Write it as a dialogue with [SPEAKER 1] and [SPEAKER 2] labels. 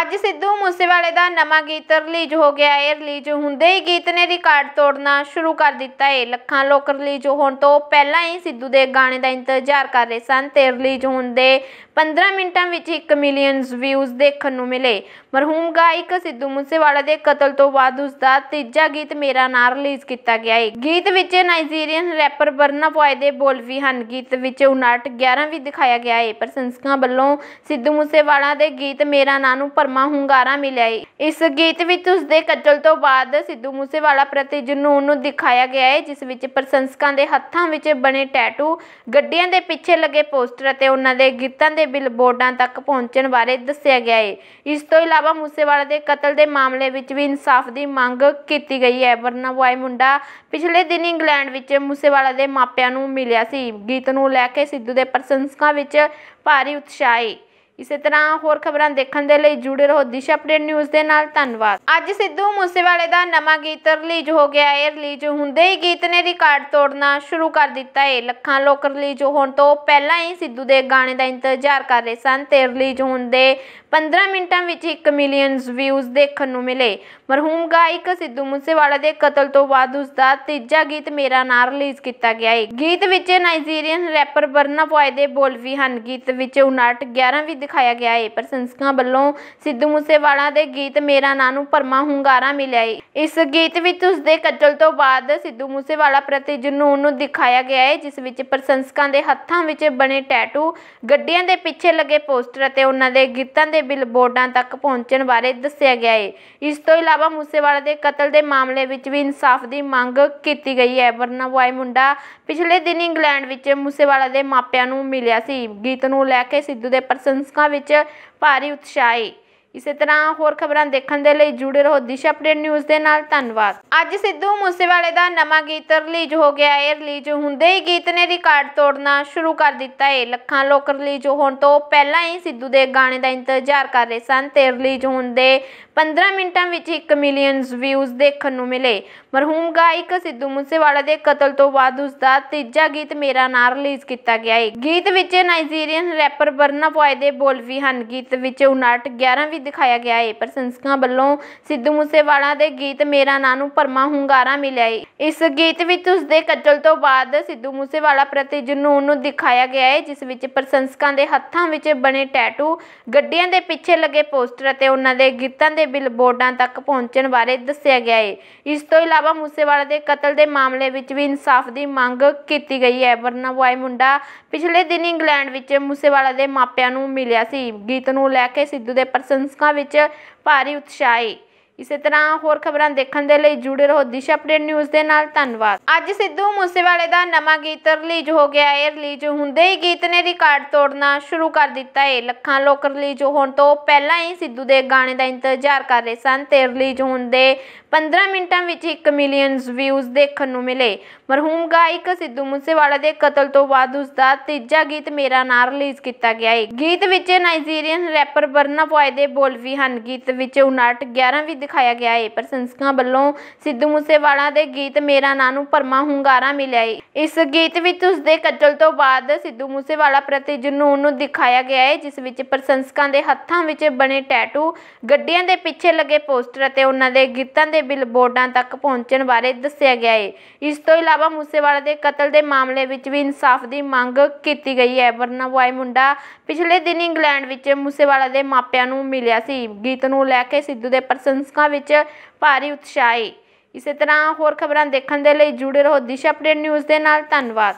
[SPEAKER 1] ਅੱਜ ਸਿੱਧੂ ਮੂਸੇਵਾਲੇ ਦਾ ਨਵਾਂ ਗੀਤ ਰਿਲੀਜ਼ ਹੋ ਗਿਆ ਹੈ। ਰਿਲੀਜ਼ ਹੁੰਦੇ ਹੀ ਗੀਤ ਨੇ ਰਿਕਾਰਡ ਤੋੜਨਾ ਸ਼ੁਰੂ ਕਰ ਦਿੱਤਾ ਹੈ। ਲੱਖਾਂ ਲੋਕ ਰਿਲੀਜ਼ ਹੋਣ ਤੋਂ ਪਹਿਲਾਂ ਹੀ ਸਿੱਧੂ ਦੇ ਗਾਣੇ ਦਾ ਇੰਤਜ਼ਾਰ ਕਰ ਰਹੇ ਸਨ ਤੇ ਰਿਲੀਜ਼ ਹੋਣ ਦੇ 15 ਮਿੰਟਾਂ ਵਿੱਚ 1 ਮਿਲੀਅਨ ਵਿਊਜ਼ ਦੇਖਣ ਨੂੰ ਮਿਲੇ। ਮਰਹੂਮ ਗਾਇਕ ਸਿੱਧੂ ਮੂਸੇਵਾਲਾ ਦੇ ਕਤਲ ਤੋਂ ਬਾਅਦ ਉਸ ਦਾ ਤੀਜਾ ਗੀਤ ਮੇਰਾ ਨਾਂ ਰਿਲੀਜ਼ ਕੀਤਾ ਗਿਆ ਹੈ ਗੀਤ ਵਿੱਚ ਨਾਈਜੀਰੀਅਨ ਰੈਪਰ ਬਰਨਾ ਬॉय ਦੇ ਬੋਲ ਵੀ ਹਨ। ਗੀਤ ਵਿੱਚ 59 11 ਵੀ ਦਿਖਾਇਆ ਗਿਆ ਹੈ ਪ੍ਰਸ਼ੰਸਕਾਂ ਵੱਲੋਂ ਸਿੱਧੂ ਮੂਸੇਵਾਲਾ ਦੇ ਗੀਤ ਮੇਰਾ ਨਾਂ ਨੂੰ ਭਰਮਾ ਹੁੰਗਾਰਾ ਮਿਲਿਆ ਹੈ ਇਸ ਗੀਤ ਵਿੱਚ ਉਸ ਦੇ ਕਤਲ ਤੋਂ ਬਾਅਦ ਸਿੱਧੂ ਮੂਸੇਵਾਲਾ ਪ੍ਰਤੀ ਜਨੂੰਨ ਨੂੰ ਦਿਖਾਇਆ ਗਿਆ ਹੈ ਜਿਸ ਵਿੱਚ ਪ੍ਰਸ਼ੰਸਕਾਂ ਦੇ ਹੱਥਾਂ ਵਿੱਚ ਬਣੇ ਟੈਟੂ ਗੱਡੀਆਂ ਦੇ ਪਿੱਛੇ ਲੱਗੇ ਪੋਸਟਰ ਅਤੇ ਉਹਨਾਂ ਦੇ ਗੀਤਾਂ ਦੇ ਬਿਲਬੋਰਡਾਂ ਤੱਕ ਪਹੁੰਚਣ ਬਾਰੇ ਦੱਸਿਆ ਗਿਆ ਹੈ ਇਸ ਤੋਂ ਇਲਾਵਾ ਮੂਸੇਵਾਲਾ ਦੇ ਕਤਲ ਦੇ ਮਾਮਲੇ ਵਿੱਚ ਵੀ ਇਨਸਾਫ ਦੀ ਮੰਗ ਕੀਤੀ ਗਈ ਹੈ। ਵਰਨਾ ਮੁੰਡਾ ਪਿਛਲੇ ਦਿਨ ਇੰਗਲੈਂਡ ਵਿੱਚ ਮੂਸੇਵਾਲਾ ਦੇ ਮਾਪਿਆਂ ਨੂੰ ਮਿਲਿਆ ਸੀ। ਗੀਤ ਨੂੰ ਲੈ ਕੇ ਸਿੱਧੂ ਦੇ ਪ੍ਰਸ਼ੰਸਕਾਂ ਵਿੱਚ ਭਾਰੀ ਉਤਸ਼ਾਹ ਹੈ ਇਸੇ ਤਰ੍ਹਾਂ ਹੋਰ ਖਬਰਾਂ ਦੇਖਣ ਦੇ ਲਈ ਜੁੜੇ ਰਹੋ ਦਿਸ਼ਾ ਅਪਡੇਟ ਨਿਊਜ਼ ਦੇ ਨਾਲ। ਧੰਨਵਾਦ। ਅੱਜ ਸਿੱਧੂ ਮੂਸੇਵਾਲੇ ਦਾ ਨਵਾਂ ਗੀਤ ਰਿਲੀਜ਼ ਹੋ ਗਿਆ ਹੈ। ਰਿਲੀਜ਼ ਹੁੰਦੇ ਹੀ ਗੀਤ ਨੇ ਰਿਕਾਰਡ ਤੋੜਨਾ ਸ਼ੁਰੂ ਕਰ ਦਿੱਤਾ ਹੈ। ਲੱਖਾਂ ਲੋਕ ਰਿਲੀਜ਼ ਹੋਣ ਤੋਂ ਪਹਿਲਾਂ ਹੀ ਸਿੱਧੂ ਦੇ ਗਾਣੇ ਦਾ ਇੰਤਜ਼ਾਰ ਕਰ ਰਹੇ ਸਨ ਤੇ ਰਿਲੀਜ਼ ਹੋਣ ਦੇ 15 ਮਿੰਟਾਂ ਵਿੱਚ 1 ਮਿਲੀਅਨ ਵਿਊਜ਼ ਦੇਖਣ ਨੂੰ ਮਿਲੇ। ਮਰਹੂਮ ਗਾਇਕ ਸਿੱਧੂ ਮੂਸੇਵਾਲਾ ਦੇ ਕਤਲ ਤੋਂ ਬਾਅਦ ਉਸ ਦਾ ਤੀਜਾ ਗੀਤ ਮੇਰਾ ਨਾਂ ਰਿਲੀਜ਼ ਕੀਤਾ ਗਿਆ ਹੈ। ਗੀਤ ਵਿੱਚ ਨਾਈਜੀਰੀਅਨ ਰੈਪਰ ਬਰਨਾ ਬॉय ਦੇ ਬੋਲ ਵੀ ਹਨ। ਗੀਤ ਵਿੱਚ 59 11 ਵੀ ਦਿਖਾਇਆ ਗਿਆ ਹੈ ਪ੍ਰਸ਼ੰਸਕਾਂ ਵੱਲੋਂ ਸਿੱਧੂ ਮੂਸੇਵਾਲਾ ਦੇ ਗੀਤ ਮੇਰਾ ਨਾਂ ਨੂੰ ਭਰਮਾ ਹੁੰਗਾਰਾ ਮਿਲਿਆ ਹੈ ਇਸ ਗੀਤ ਵਿੱਚ ਉਸ ਦੇ ਕਤਲ ਤੋਂ ਬਾਅਦ ਸਿੱਧੂ ਮੂਸੇਵਾਲਾ ਪ੍ਰਤੀ ਜਨੂੰਨ ਨੂੰ ਦਿਖਾਇਆ ਗਿਆ ਹੈ ਜਿਸ ਵਿੱਚ ਪ੍ਰਸ਼ੰਸਕਾਂ ਦੇ ਹੱਥਾਂ ਵਿੱਚ ਬਣੇ ਟੈਟੂ, ਗੱਡੀਆਂ ਦੇ ਪਿੱਛੇ ਲੱਗੇ ਪੋਸਟਰ ਅਤੇ ਉਹਨਾਂ ਦੇ ਗੀਤਾਂ ਦੇ ਬਿਲਬੋਰਡਾਂ ਤੱਕ ਪਹੁੰਚਣ ਬਾਰੇ ਦੱਸਿਆ ਗਿਆ ਹੈ ਇਸ ਤੋਂ ਇਲਾਵਾ ਮੂਸੇਵਾਲਾ ਦੇ ਕਤਲ ਦੇ ਮਾਮਲੇ ਵਿੱਚ ਵੀ ਇਨਸਾਫ ਦੀ ਮੰਗ ਕੀਤੀ ਗਈ ਹੈ ਵਰਨਾ ਬॉय ਮੁੰਡਾ ਪਿਛਲੇ ਦਿਨ ਇੰਗਲੈਂਡ ਵਿੱਚ ਮੂਸੇਵਾਲਾ ਦੇ ਮਾਪਿਆਂ ਨੂੰ ਮਿਲਿਆ ਸੀ। ਗੀਤ ਨੂੰ ਲੈ ਕੇ ਸਿੱਧੂ ਦੇ ਪ੍ਰਸ਼ੰਸਕਾਂ ਵਿੱਚ ਭਾਰੀ ਉਤਸ਼ਾਹ। ਹੈ ਇਸੇ ਤਰ੍ਹਾਂ ਹੋਰ ਖਬਰਾਂ ਦੇਖਣ ਦੇ ਲਈ ਜੁੜੇ ਰਹੋ ਦਿਸ਼ਾ ਅਪਡੇਟ ਨਿਊਜ਼ ਦੇ ਨਾਲ। ਧੰਨਵਾਦ। ਅੱਜ ਸਿੱਧੂ ਮੂਸੇਵਾਲੇ ਦਾ ਨਵਾਂ ਗੀਤ ਰਿਲੀਜ਼ ਹੋ ਗਿਆ ਹੈ। ਰਿਲੀਜ਼ ਹੁੰਦੇ ਹੀ ਗੀਤ ਨੇ ਰਿਕਾਰਡ ਤੋੜਨਾ ਸ਼ੁਰੂ ਕਰ ਦਿੱਤਾ ਹੈ। ਲੱਖਾਂ ਲੋਕ ਰਿਲੀਜ਼ ਹੋਣ ਤੋਂ ਪਹਿਲਾਂ ਹੀ ਸਿੱਧੂ ਦੇ ਗਾਣੇ ਦਾ ਇੰਤਜ਼ਾਰ ਕਰ ਰਹੇ ਸਨ ਤੇ ਰਿਲੀਜ਼ ਹੋਣ ਦੇ 15 ਮਿੰਟਾਂ ਵਿੱਚ 1 ਮਿਲੀਅਨ ਵਿਊਜ਼ ਦੇਖਣ ਨੂੰ ਮਿਲੇ। ਮਰਹੂਮ ਗਾਇਕ ਸਿੱਧੂ ਮੂਸੇਵਾਲਾ ਦੇ ਕਤਲ ਤੋਂ ਬਾਅਦ ਉਸ ਦਾ ਤੀਜਾ ਗੀਤ ਮੇਰਾ ਨਾਂ ਰਿਲੀਜ਼ ਕੀਤਾ ਗਿਆ ਹੈ ਗੀਤ ਵਿੱਚ ਨਾਈਜੀਰੀਅਨ ਰੈਪਰ ਬਰਨਾ ਬॉय ਦੇ ਬੋਲ ਵੀ ਹਨ। ਗੀਤ ਵਿੱਚ 59 11 ਵੀ ਦਿਖਾਇਆ ਗਿਆ ਹੈ ਪ੍ਰਸ਼ੰਸਕਾਂ ਵੱਲੋਂ ਸਿੱਧੂ ਮੂਸੇਵਾਲਾ ਦੇ ਗੀਤ ਮੇਰਾ ਨਾਂ ਨੂੰ ਭਰਮਾ ਹੁੰਗਾਰਾ ਮਿਲਿਆ ਹੈ ਇਸ ਗੀਤ ਵਿੱਚ ਉਸ ਦੇ ਕਤਲ ਤੋਂ ਬਾਅਦ ਸਿੱਧੂ ਮੂਸੇਵਾਲਾ ਪ੍ਰਤੀ ਜਨੂੰਨ ਨੂੰ ਦਿਖਾਇਆ ਗਿਆ ਹੈ ਜਿਸ ਵਿੱਚ ਪ੍ਰਸ਼ੰਸਕਾਂ ਦੇ ਹੱਥਾਂ ਵਿੱਚ ਬਣੇ ਟੈਟੂ ਗੱਡੀਆਂ ਦੇ ਪਿੱਛੇ ਲੱਗੇ ਪੋਸਟਰ ਅਤੇ ਉਹਨਾਂ ਦੇ ਗੀਤਾਂ ਦੇ ਬਿਲਬੋਰਡਾਂ ਤੱਕ ਪਹੁੰਚਣ ਬਾਰੇ ਦੱਸਿਆ ਗਿਆ ਹੈ ਇਸ ਤੋਂ ਇਲਾਵਾ ਮੂਸੇਵਾਲਾ ਦੇ ਕਤਲ ਦੇ ਮਾਮਲੇ ਵਿੱਚ ਵੀ ਇਨਸਾਫ ਦੀ ਮੰਗ ਕੀਤੀ ਗਈ ਹੈ। ਵਰਨਾ ਬॉय ਮੁੰਡਾ ਪਿਛਲੇ ਦਿਨ ਇੰਗਲੈਂਡ ਵਿੱਚ ਮੂਸੇਵਾਲਾ ਦੇ ਮਾਪਿਆਂ ਨੂੰ ਮਿਲਿਆ ਸੀ। ਗੀਤ ਨੂੰ ਲੈ ਕੇ ਸਿੱਧੂ ਦੇ ਪ੍ਰਸ਼ੰਸਕਾਂ ਵਿੱਚ ਭਾਰੀ ਉਤਸ਼ਾਹ ਹੈ ਇਸੇ ਤਰ੍ਹਾਂ ਹੋਰ ਖਬਰਾਂ ਦੇਖਣ ਦੇ ਲਈ ਜੁੜੇ ਰਹੋ ਦਿਸ਼ਾ ਅਪਡੇਟ ਨਿਊਜ਼ ਦੇ ਨਾਲ, ਧੰਨਵਾਦ। ਅੱਜ ਸਿੱਧੂ ਮੂਸੇਵਾਲੇ ਦਾ ਨਵਾਂ ਗੀਤ ਰਿਲੀਜ਼ ਹੋ ਗਿਆ ਹੈ ਰਿਲੀਜ਼ ਹੁੰਦੇ ਹੀ ਗੀਤ ਨੇ ਰਿਕਾਰਡ ਤੋੜਨਾ ਸ਼ੁਰੂ ਕਰ ਦਿੱਤਾ ਹੈ ਲੱਖਾਂ ਲੋਕ ਰਿਲੀਜ਼ ਹੋਣ ਤੋਂ ਪਹਿਲਾਂ ਹੀ ਸਿੱਧੂ ਦੇ ਗਾਣੇ ਦਾ ਇੰਤਜ਼ਾਰ ਕਰ ਰਹੇ ਸਨ ਤੇ ਰਿਲੀਜ਼ ਹੋਣ ਦੇ 15 ਮਿੰਟਾਂ ਵਿੱਚ 1 ਮਿਲੀਅਨ ਵਿਊਜ਼ ਦੇਖਣ ਨੂੰ ਮਿਲੇ। ਮਰਹੂਮ ਗਾਇਕ ਸਿੱਧੂ ਮੂਸੇਵਾਲਾ ਦੇ ਕਤਲ ਤੋਂ ਬਾਅਦ ਉਸ ਦਾ ਤੀਜਾ ਗੀਤ ਮੇਰਾ ਨਾਂ ਰਿਲੀਜ਼ ਕੀਤਾ ਗਿਆ ਹੈ ਗੀਤ ਵਿੱਚ ਨਾਈਜੀਰੀਅਨ ਰੈਪਰ ਬਰਨਾ ਬॉय ਦੇ ਬੋਲ ਵੀ ਹਨ। ਗੀਤ ਵਿੱਚ 59 11 ਵੀ ਦਿਖਾਇਆ ਗਿਆ ਹੈ ਪ੍ਰਸ਼ੰਸਕਾਂ ਵੱਲੋਂ ਸਿੱਧੂ ਮੂਸੇਵਾਲਾ ਦੇ ਗੀਤ ਮੇਰਾ ਨਾਂ ਨੂੰ ਭਰਮਾ ਹੁੰਗਾਰਾ ਮਿਲਿਆ ਹੈ ਇਸ ਗੀਤ ਵਿੱਚ ਉਸ ਦੇ ਕਤਲ ਤੋਂ ਬਾਅਦ ਸਿੱਧੂ ਮੂਸੇਵਾਲਾ ਪ੍ਰਤੀ ਜਨੂੰਨ ਨੂੰ ਦਿਖਾਇਆ ਗਿਆ ਹੈ ਜਿਸ ਵਿੱਚ ਪ੍ਰਸ਼ੰਸਕਾਂ ਦੇ ਹੱਥਾਂ ਵਿੱਚ ਬਣੇ ਟੈਟੂ, ਗੱਡੀਆਂ ਦੇ ਪਿੱਛੇ ਲੱਗੇ ਪੋਸਟਰ ਅਤੇ ਉਹਨਾਂ ਦੇ ਗੀਤਾਂ ਦੇ ਬਿਲਬੋਰਡਾਂ ਤੱਕ ਪਹੁੰਚਣ ਬਾਰੇ ਦੱਸਿਆ ਗਿਆ ਹੈ ਇਸ ਤੋਂ ਇਲਾਵਾ ਮੂਸੇਵਾਲਾ ਦੇ ਕਤਲ ਦੇ ਮਾਮਲੇ ਵਿੱਚ ਵੀ ਇਨਸਾਫ ਦੀ ਮੰਗ ਕੀਤੀ ਗਈ ਹੈ ਵਰਨਾ ਬॉय ਮੁੰਡਾ ਪਿਛਲੇ ਦਿਨ ਇੰਗਲੈਂਡ ਵਿੱਚ ਮੂਸੇਵਾਲਾ ਦੇ ਮਾਪਿਆਂ ਨੂੰ ਮਿਲਿਆ ਸੀ। ਗੀਤ ਨੂੰ ਲੈ ਕੇ ਸਿੱਧੂ ਦੇ ਪ੍ਰਸ਼ੰਸਕਾਂ ਲੋਕਾਂ ਵਿੱਚ ਭਾਰੀ ਉਤਸ਼ਾਹ। ਏ ਇਸੇ ਤਰ੍ਹਾਂ ਹੋਰ ਖਬਰਾਂ ਦੇਖਣ ਦੇ ਲਈ ਜੁੜੇ ਰਹੋ ਦਿਸ਼ਾ ਅਪਡੇਟ ਨਿਊਜ਼ ਦੇ ਨਾਲ। ਧੰਨਵਾਦ।